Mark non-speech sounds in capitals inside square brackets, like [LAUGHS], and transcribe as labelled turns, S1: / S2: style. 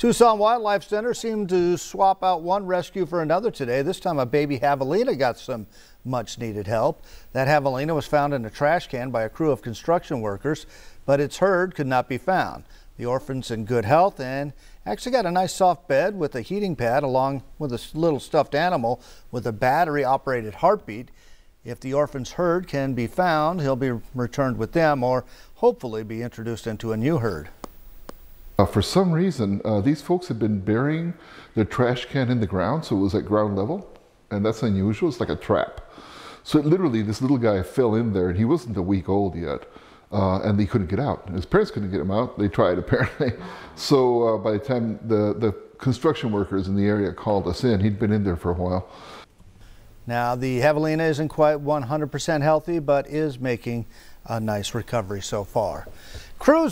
S1: Tucson Wildlife Center seemed to swap out one rescue for another today. This time a baby javelina got some much needed help. That javelina was found in a trash can by a crew of construction workers, but its herd could not be found. The orphan's in good health and actually got a nice soft bed with a heating pad along with a little stuffed animal with a battery operated heartbeat. If the orphan's herd can be found, he'll be returned with them or hopefully be introduced into a new herd.
S2: Uh, for some reason, uh, these folks had been burying their trash can in the ground, so it was at ground level, and that's unusual. It's like a trap. So it, literally, this little guy fell in there, and he wasn't a week old yet, uh, and he couldn't get out. His parents couldn't get him out. They tried, [LAUGHS] apparently. So uh, by the time the, the construction workers in the area called us in, he'd been in there for a while.
S1: Now, the javelina isn't quite 100% healthy, but is making a nice recovery so far. Crews